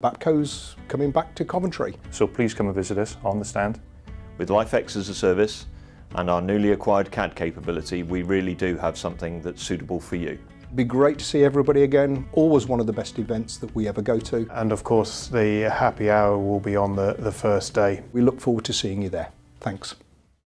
Bapco's coming back to Coventry. So please come and visit us on the stand. With LifeX as a service and our newly acquired CAD capability, we really do have something that's suitable for you. Be great to see everybody again. Always one of the best events that we ever go to. And of course, the happy hour will be on the, the first day. We look forward to seeing you there. Thanks.